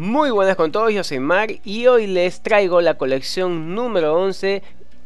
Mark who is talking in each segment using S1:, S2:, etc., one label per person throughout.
S1: Muy buenas con todos, yo soy Mar y hoy les traigo la colección número 11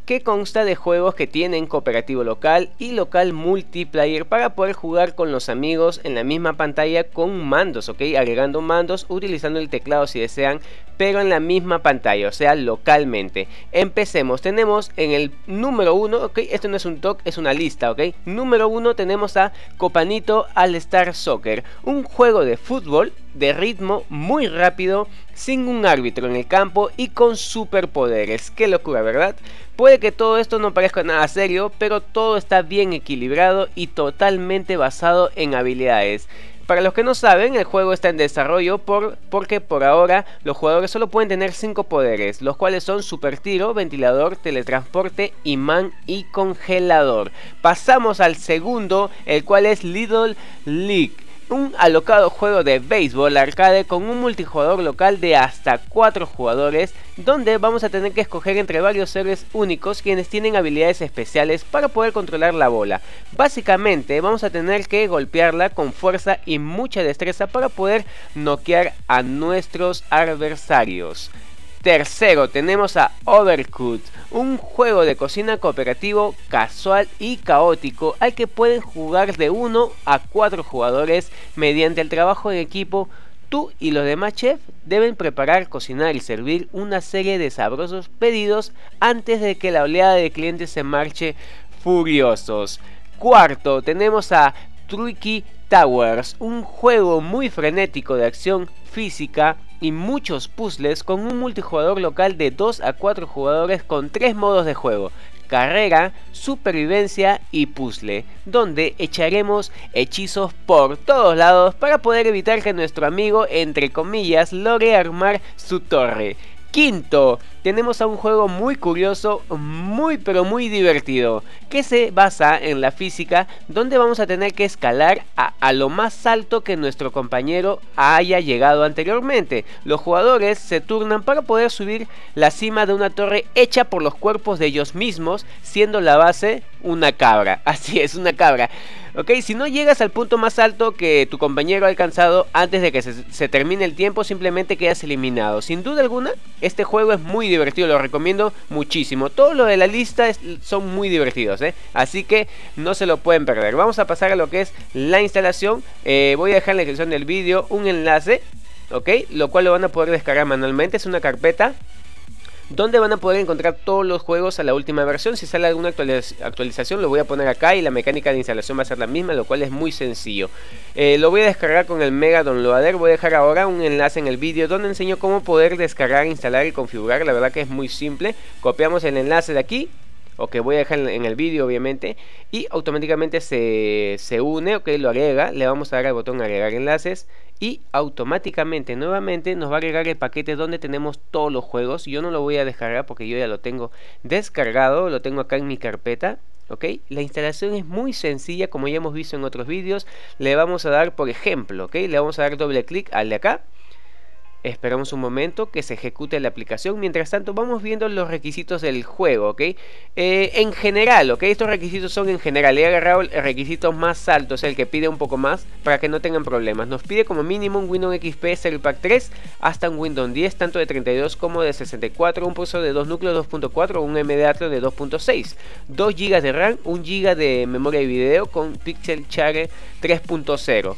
S1: que consta de juegos que tienen cooperativo local y local multiplayer para poder jugar con los amigos en la misma pantalla con mandos, ok, agregando mandos, utilizando el teclado si desean, pero en la misma pantalla, o sea, localmente. Empecemos, tenemos en el número 1, ok, esto no es un talk, es una lista, ok. Número 1 tenemos a Copanito All Star Soccer, un juego de fútbol de ritmo muy rápido, sin un árbitro en el campo y con superpoderes. Qué locura, ¿verdad? Puede que todo esto no parezca nada serio, pero todo está bien equilibrado y totalmente basado en habilidades. Para los que no saben, el juego está en desarrollo por, porque por ahora los jugadores solo pueden tener 5 poderes, los cuales son super tiro, ventilador, teletransporte, imán y congelador. Pasamos al segundo, el cual es Little League un alocado juego de béisbol arcade con un multijugador local de hasta 4 jugadores, donde vamos a tener que escoger entre varios seres únicos quienes tienen habilidades especiales para poder controlar la bola. Básicamente vamos a tener que golpearla con fuerza y mucha destreza para poder noquear a nuestros adversarios. Tercero tenemos a Overcooked, un juego de cocina cooperativo casual y caótico al que pueden jugar de 1 a 4 jugadores mediante el trabajo en equipo. Tú y los demás chefs deben preparar, cocinar y servir una serie de sabrosos pedidos antes de que la oleada de clientes se marche furiosos. Cuarto, tenemos a Tricky Towers, un juego muy frenético de acción física y muchos puzzles con un multijugador local de 2 a 4 jugadores con 3 modos de juego, carrera, supervivencia y puzzle, donde echaremos hechizos por todos lados para poder evitar que nuestro amigo, entre comillas, logre armar su torre. Quinto, tenemos a un juego muy curioso, muy pero muy divertido, que se basa en la física, donde vamos a tener que escalar a, lo más alto que nuestro compañero haya llegado anteriormente. Los jugadores se turnan para poder subir la cima de una torre hecha por los cuerpos de ellos mismos, siendo la base una cabra. Así es, una cabra. Ok, si no llegas al punto más alto que tu compañero ha alcanzado antes de que se, termine el tiempo, simplemente quedas eliminado. Sin duda alguna, este juego es muy divertido, lo recomiendo muchísimo. Todo lo de la lista son muy divertidos, ¿eh? así que no se lo pueden perder. Vamos a pasar a lo que es la instalación. Eh, voy a dejar en la descripción del vídeo un enlace, ok, lo cual lo van a poder descargar manualmente. Es una carpeta donde van a poder encontrar todos los juegos a la última versión. Si sale alguna actualización lo voy a poner acá y la mecánica de instalación va a ser la misma, lo cual es muy sencillo. Eh, lo voy a descargar con el Mega Downloader, voy a dejar ahora un enlace en el vídeo donde enseño cómo poder descargar, instalar y configurar. La verdad que es muy simple. Copiamos el enlace de aquí, o que voy a dejar en el vídeo obviamente y automáticamente se, se une, ok, lo agrega, le vamos a dar al botón agregar enlaces y automáticamente nuevamente nos va a agregar el paquete donde tenemos todos los juegos, yo no lo voy a descargar porque yo ya lo tengo descargado, lo tengo acá en mi carpeta ¿ok? La instalación es muy sencilla como ya hemos visto en otros vídeos. Le vamos a dar, por ejemplo, ¿ok? Le vamos a dar doble clic al de acá Esperamos un momento que se ejecute la aplicación. Mientras tanto, vamos viendo los requisitos del juego, ¿ok? Eh, en general, ¿ok? Estos requisitos son en general. He agarrado el requisito más alto, es el que pide un poco más para que no tengan problemas. Nos pide como mínimo un Windows XP Serial Pack 3 hasta un Windows 10, tanto de 32 como de 64, un procesador de 2 núcleos 2.4, un MDA de 2.6, 2 GB de RAM, 1 GB de memoria de video con Pixel Share 3.0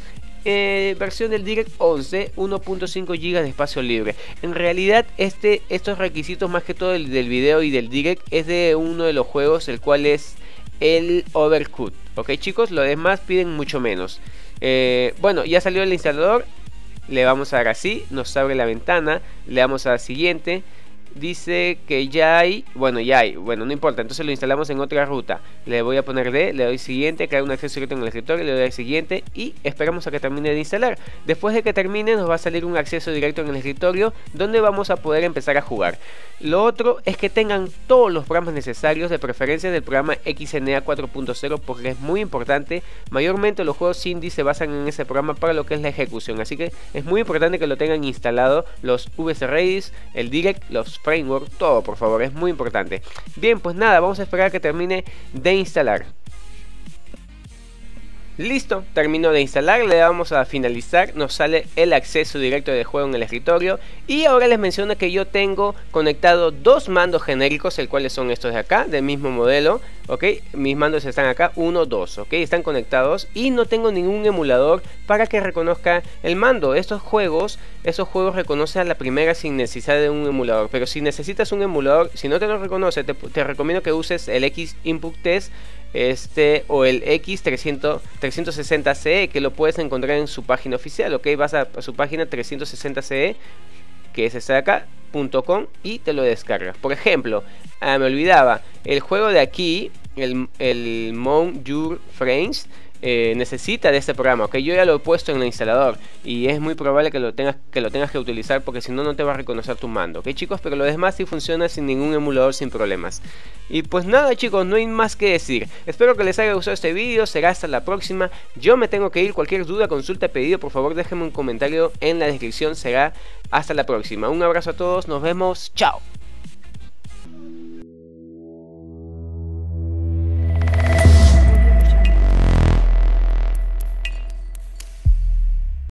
S1: eh, versión del Direct 11, 1.5 GB de espacio libre. En realidad, este, estos requisitos, más que todo el del video y del Direct, es de uno de los juegos, el cual es el Overcooked. Ok, chicos, los demás piden mucho menos. Eh, bueno, ya salió el instalador. Le vamos a dar así, nos abre la ventana, le damos a la siguiente dice que ya hay, bueno, ya hay, bueno, no importa, entonces lo instalamos en otra ruta. Le voy a poner D, le doy siguiente, crear un acceso directo en el escritorio, le doy siguiente y esperamos a que termine de instalar. Después de que termine nos va a salir un acceso directo en el escritorio donde vamos a poder empezar a jugar. Lo otro es que tengan todos los programas necesarios, de preferencia del programa XNA 4.0 porque es muy importante. Mayormente los juegos indie se basan en ese programa para lo que es la ejecución, así que es muy importante que lo tengan instalado los VSRays, el Direct, los framework, todo por favor, es muy importante. Bien, pues nada, vamos a esperar que termine de instalar. Listo, terminó de instalar, le damos a finalizar, nos sale el acceso directo del juego en el escritorio. Y ahora les menciono que yo tengo conectado dos mandos genéricos, el cuales son estos de acá, del mismo modelo, ok, mis mandos están acá, 1, 2, ok, están conectados y no tengo ningún emulador para que reconozca el mando, estos juegos, estos juegos reconocen a la primera sin necesidad de un emulador, pero si necesitas un emulador, si no te lo reconoce, te, te recomiendo que uses el X Input Test este o el X360CE que lo puedes encontrar en su página oficial, ok, vas a, su página 360CE que es esta de acá, .com y te lo descargas. Por ejemplo, ah, me olvidaba, el juego de aquí, el, el Mount Your Frames, eh, necesita de este programa, que yo ya lo he puesto en el instalador y es muy probable que lo tengas que, lo tengas que utilizar porque si no, no te va a reconocer tu mando, ok chicos, pero lo demás sí funciona sin ningún emulador, sin problemas. Y pues nada chicos, no hay más que decir, espero que les haya gustado este vídeo, será hasta la próxima, yo me tengo que ir, cualquier duda, consulta, pedido, por favor déjenme un comentario en la descripción, será hasta la próxima, un abrazo a todos, nos vemos, chao.